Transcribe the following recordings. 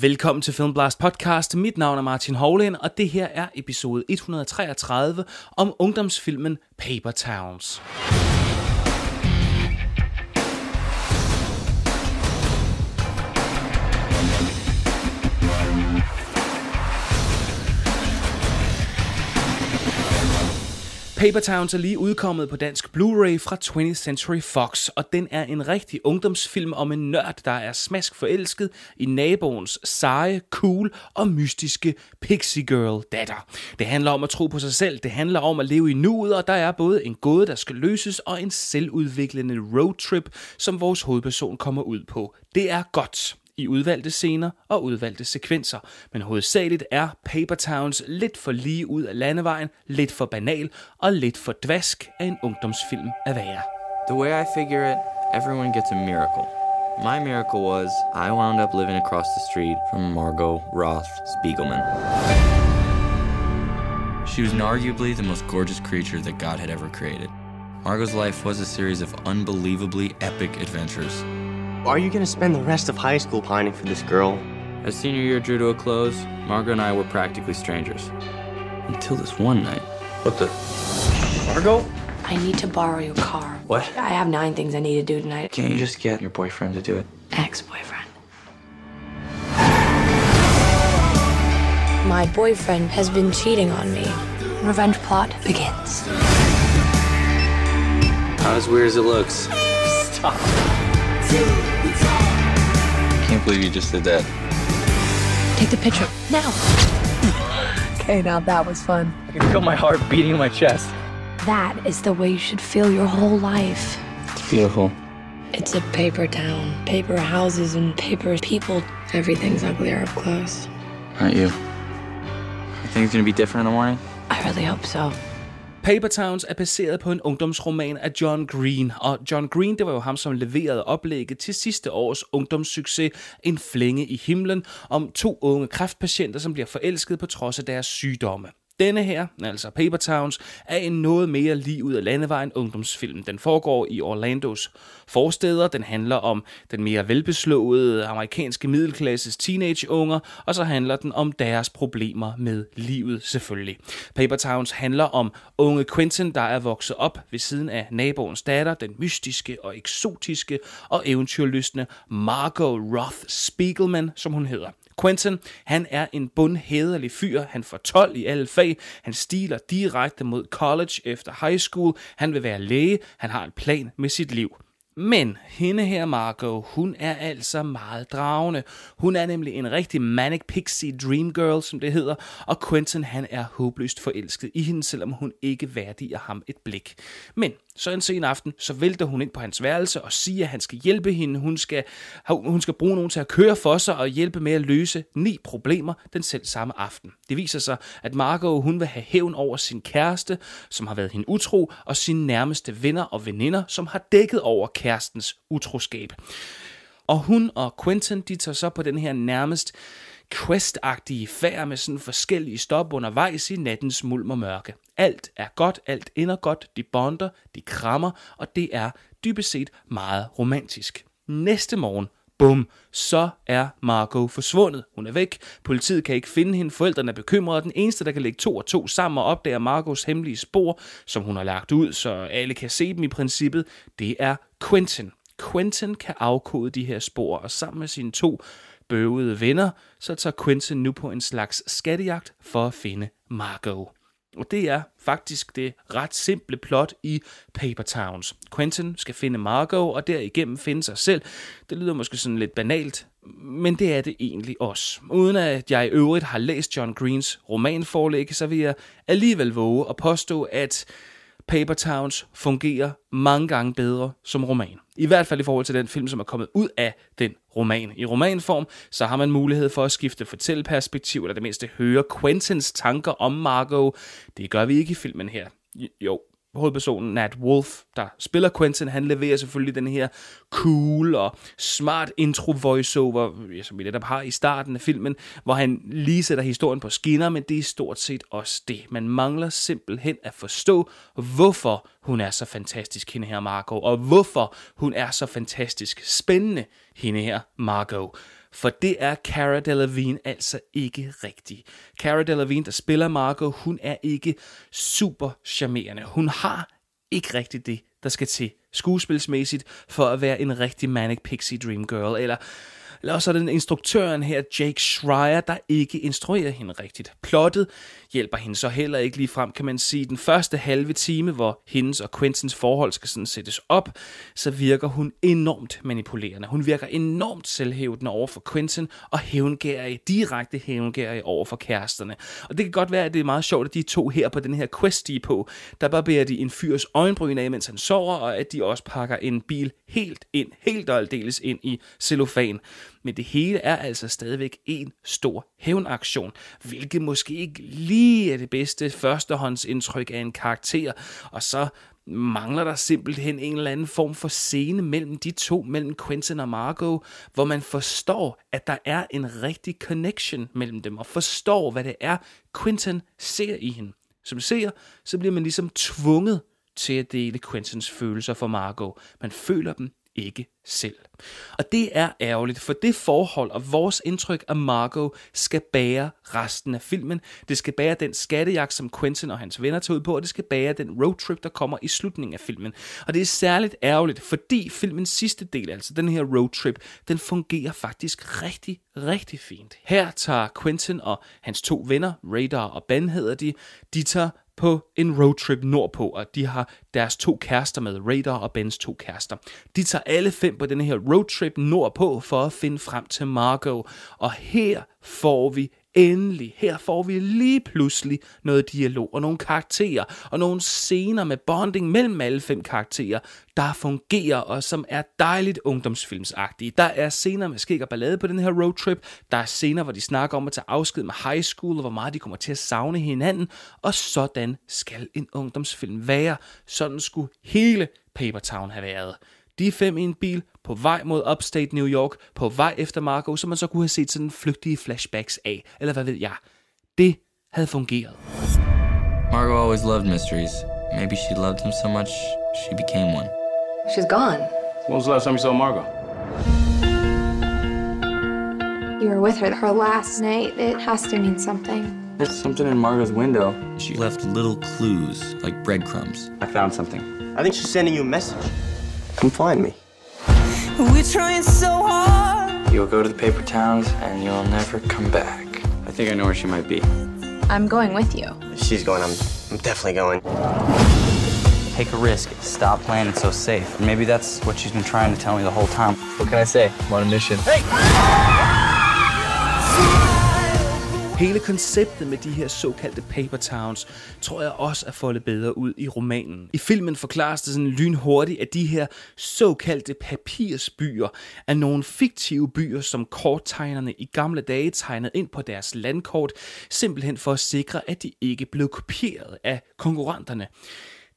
Velkommen til Filmblast podcast. Mit navn er Martin Hovland, og det her er episode 133 om ungdomsfilmen Paper Towns. Paper Towns er lige udkommet på dansk Blu-ray fra 20th Century Fox, og den er en rigtig ungdomsfilm om en nørd, der er smask forelsket i naboens seje, cool og mystiske pixie girl datter. Det handler om at tro på sig selv, det handler om at leve i nuet, og der er både en gåde, der skal løses, og en selvudviklende roadtrip, som vores hovedperson kommer ud på. Det er godt i udvalgte scener og udvalgte sekvenser, men hovedsageligt er Paper Towns lidt for lige ud af landevejen, lidt for banal og lidt for dvask af en ungdomsfilm at være. The way I figure it, everyone gets a miracle. My miracle was I wound up living across the street from Margot Roth Spiegelman. She was arguably the most gorgeous creature that God had ever created. Margot's life was a series of unbelievably epic adventures. Are you gonna spend the rest of high school pining for this girl? As senior year drew to a close, Margot and I were practically strangers. Until this one night. What the? Margot? I need to borrow your car. What? I have nine things I need to do tonight. Can't you just get your boyfriend to do it? Ex boyfriend. My boyfriend has been cheating on me. Revenge plot begins. Not as weird as it looks. Stop. Can't believe you just did that. Take the picture now. Okay, now that was fun. I can feel my heart beating in my chest. That is the way you should feel your whole life. It's beautiful. It's a paper town, paper houses, and paper people. Everything's uglier up close. Not you. You think it's gonna be different in the morning? I really hope so. Paper Towns er baseret på en ungdomsroman af John Green, og John Green, det var jo ham, som leverede oplægget til sidste års ungdomssucces En flænge i himlen, om to unge kræftpatienter, som bliver forelsket på trods af deres sygdomme. Denne her, altså Paper Towns, er en noget mere lige ud af landevejen ungdomsfilm. Den foregår i Orlandos forsteder. Den handler om den mere velbeslåede amerikanske middelklasses teenageunger, og så handler den om deres problemer med livet selvfølgelig. Paper Towns handler om unge Quentin, der er vokset op ved siden af naboens datter, den mystiske og eksotiske og eventyrlystende Margot Roth Spiegelman, som hun hedder. Quentin, han er en bundhederlig fyr. Han får 12 i alle fag. Han stiler direkte mod college efter high school. Han vil være læge. Han har en plan med sit liv. Men hende her, Margot, hun er altså meget dragende. Hun er nemlig en rigtig manic pixie dream girl, som det hedder, og Quentin han er håbløst forelsket i hende, selvom hun ikke værdiger ham et blik. Men så en sen aften, så vælter hun ind på hans værelse og siger, at han skal hjælpe hende. Hun skal, hun skal bruge nogen til at køre for sig og hjælpe med at løse ni problemer den selv samme aften. Det viser sig, at Margot hun vil have hævn over sin kæreste, som har været hende utro, og sine nærmeste venner og veninder, som har dækket over kærestens utroskab. Og hun og Quentin, de tager så på den her nærmest questagtige færd med sådan forskellige stop undervejs i nattens mulm og mørke. Alt er godt, alt ender godt, de bonder, de krammer, og det er dybest set meget romantisk. Næste morgen, bum, så er Margot forsvundet. Hun er væk, politiet kan ikke finde hende, forældrene er bekymrede, og den eneste, der kan lægge to og to sammen og opdage Margos hemmelige spor, som hun har lagt ud, så alle kan se dem i princippet, det er Quentin. Quentin kan afkode de her spor, og sammen med sine to bøvede venner, så tager Quentin nu på en slags skattejagt for at finde Margot. Og det er faktisk det ret simple plot i Paper Towns. Quentin skal finde Margot, og derigennem finde sig selv. Det lyder måske sådan lidt banalt, men det er det egentlig også. Uden at jeg i øvrigt har læst John Greens romanforlæg, så vil jeg alligevel våge at påstå, at Paper Towns fungerer mange gange bedre som roman. I hvert fald i forhold til den film, som er kommet ud af den roman. I romanform, så har man mulighed for at skifte fortælleperspektiv, eller det mindste høre Quentins tanker om Margot. Det gør vi ikke i filmen her. Jo, hovedpersonen Nat Wolf, der spiller Quentin, han leverer selvfølgelig den her cool og smart intro voiceover, som vi netop har i starten af filmen, hvor han lige sætter historien på skinner, men det er stort set også det. Man mangler simpelthen at forstå, hvorfor hun er så fantastisk, hende her Margot, og hvorfor hun er så fantastisk spændende, hende her Margot. For det er Cara Delevingne altså ikke rigtig. Cara Delevingne, der spiller Marco, hun er ikke super charmerende. Hun har ikke rigtig det, der skal til skuespilsmæssigt for at være en rigtig Manic Pixie Dream Girl, eller eller også er den instruktøren her, Jake Schreier, der ikke instruerer hende rigtigt. Plottet hjælper hende så heller ikke lige frem, kan man sige. Den første halve time, hvor hendes og Quentins forhold skal sådan sættes op, så virker hun enormt manipulerende. Hun virker enormt selvhævdende over for Quentin, og hævngærig, direkte hævngærig over for kæresterne. Og det kan godt være, at det er meget sjovt, at de to her på den her quest, de er på, der barberer de en fyrs øjenbryn af, mens han sover, og at de også pakker en bil helt ind, helt og aldeles ind i cellofan men det hele er altså stadigvæk en stor hævnaktion, hvilket måske ikke lige er det bedste førstehåndsindtryk af en karakter, og så mangler der simpelthen en eller anden form for scene mellem de to, mellem Quentin og Margot, hvor man forstår, at der er en rigtig connection mellem dem, og forstår, hvad det er, Quentin ser i hende. Som ser, så bliver man ligesom tvunget til at dele Quentins følelser for Margot. Man føler dem ikke selv. Og det er ærgerligt, for det forhold og vores indtryk af Margot skal bære resten af filmen. Det skal bære den skattejagt, som Quentin og hans venner tager ud på, og det skal bære den roadtrip, der kommer i slutningen af filmen. Og det er særligt ærgerligt, fordi filmens sidste del, altså den her roadtrip, den fungerer faktisk rigtig, rigtig fint. Her tager Quentin og hans to venner, Radar og Ben hedder de, de tager på en roadtrip nordpå, og de har deres to kærester med, Radar og Bens to kærester. De tager alle fem på den her roadtrip nordpå for at finde frem til Margot, og her får vi endelig, her får vi lige pludselig noget dialog og nogle karakterer og nogle scener med bonding mellem alle fem karakterer, der fungerer og som er dejligt ungdomsfilmsagtige. Der er scener med skæg og ballade på den her roadtrip. Der er scener, hvor de snakker om at tage afsked med high school og hvor meget de kommer til at savne hinanden. Og sådan skal en ungdomsfilm være. Sådan skulle hele Paper Town have været. De er fem i en bil på vej mod upstate New York, på vej efter Marco, som man så kunne have set sådan flygtige flashbacks af, eller hvad ved jeg. Det havde fungeret. Margot always loved mysteries. Maybe she loved them so much, she became one. She's gone. When was the last time you saw Margot? You were with her her last night. It has to mean something. There's something in Margot's window. She left little clues, like breadcrumbs. I found something. I think she's sending you a message. Come find me. We're trying so hard. You'll go to the paper towns and you'll never come back. I think I know where she might be. I'm going with you. She's going, I'm, I'm definitely going. Take a risk. Stop playing it so safe. Maybe that's what she's been trying to tell me the whole time. What can I say? I'm on a mission. Hey! Hele konceptet med de her såkaldte paper towns, tror jeg også er foldet bedre ud i romanen. I filmen forklares det sådan lynhurtigt, at de her såkaldte papirsbyer er nogle fiktive byer, som korttegnerne i gamle dage tegnede ind på deres landkort, simpelthen for at sikre, at de ikke blev kopieret af konkurrenterne.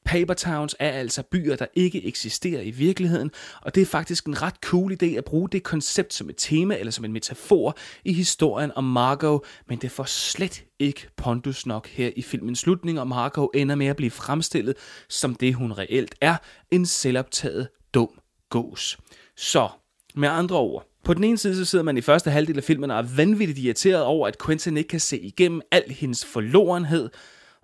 Paper Towns er altså byer, der ikke eksisterer i virkeligheden, og det er faktisk en ret cool idé at bruge det koncept som et tema eller som en metafor i historien om Margot, men det får slet ikke pondus nok her i filmens slutning, og Margot ender med at blive fremstillet som det, hun reelt er, en selvoptaget dum gås. Så, med andre ord, på den ene side så sidder man i første halvdel af filmen og er vanvittigt irriteret over, at Quentin ikke kan se igennem al hendes forlorenhed,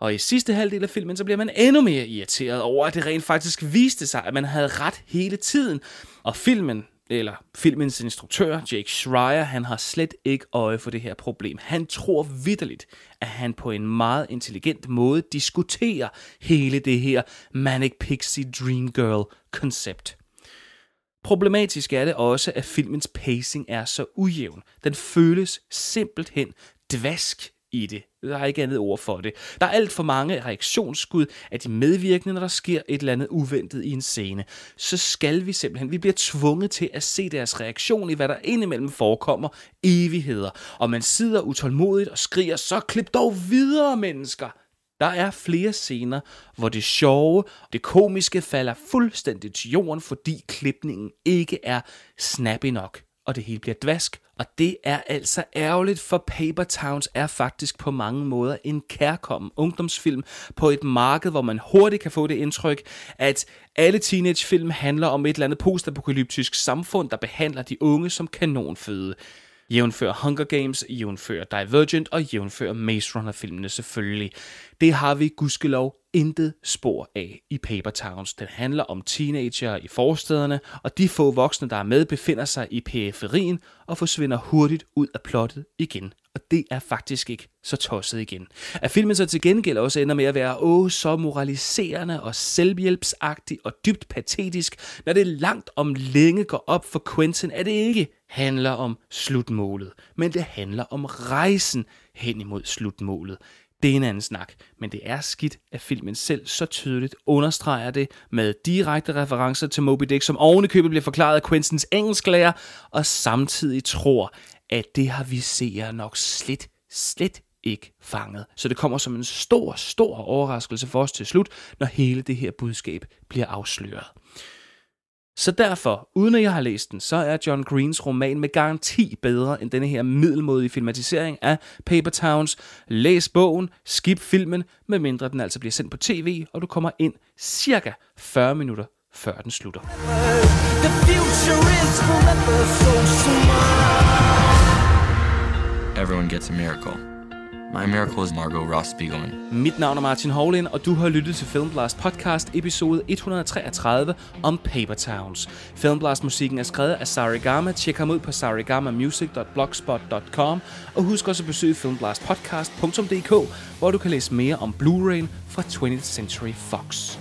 og i sidste halvdel af filmen, så bliver man endnu mere irriteret over, at det rent faktisk viste sig, at man havde ret hele tiden. Og filmen, eller filmens instruktør, Jake Schreier, han har slet ikke øje for det her problem. Han tror vidderligt, at han på en meget intelligent måde diskuterer hele det her Manic Pixie Dream Girl koncept. Problematisk er det også, at filmens pacing er så ujævn. Den føles simpelthen dvask i det. Der er ikke andet ord for det. Der er alt for mange reaktionsskud af de medvirkende, når der sker et eller andet uventet i en scene. Så skal vi simpelthen, vi bliver tvunget til at se deres reaktion i, hvad der indimellem forekommer evigheder. Og man sidder utålmodigt og skriger, så klip dog videre, mennesker! Der er flere scener, hvor det sjove, det komiske falder fuldstændig til jorden, fordi klipningen ikke er snappy nok og det hele bliver dvask. Og det er altså ærgerligt, for Paper Towns er faktisk på mange måder en kærkommen ungdomsfilm på et marked, hvor man hurtigt kan få det indtryk, at alle teenagefilm handler om et eller andet postapokalyptisk samfund, der behandler de unge som kanonføde jævnfører Hunger Games, jævnfører Divergent og jævnfører Maze Runner-filmene selvfølgelig. Det har vi gudskelov intet spor af i Paper Towns. Den handler om teenager i forstederne, og de få voksne, der er med, befinder sig i periferien og forsvinder hurtigt ud af plottet igen. Og det er faktisk ikke så tosset igen. At filmen så til gengæld også ender med at være åh så moraliserende og selvhjælpsagtig og dybt patetisk, når det langt om længe går op for Quentin, at det ikke handler om slutmålet, men det handler om rejsen hen imod slutmålet. Det er en anden snak, men det er skidt, at filmen selv så tydeligt understreger det med direkte referencer til Moby Dick, som ovenikøbet bliver forklaret af Quentins engelsklærer, og samtidig tror, at det har vi seere nok slet, slet ikke fanget. Så det kommer som en stor, stor overraskelse for os til slut, når hele det her budskab bliver afsløret. Så derfor, uden at jeg har læst den, så er John Greens roman med garanti bedre end denne her middelmodige filmatisering af Paper Towns. Læs bogen, skip filmen, medmindre den altså bliver sendt på tv, og du kommer ind cirka 40 minutter før den slutter. The future is forever so smart. Everyone gets a miracle. My Miracle is Margot Ross Spiegelman. Mit navn er Martin Hovlin, og du har lyttet til Filmblast podcast episode 133 om Paper Towns. Filmblast musikken er skrevet af Sarigama. Tjek ham ud på sarigamamusic.blogspot.com og husk også at besøge filmblastpodcast.dk, hvor du kan læse mere om Blu-ray fra 20th Century Fox.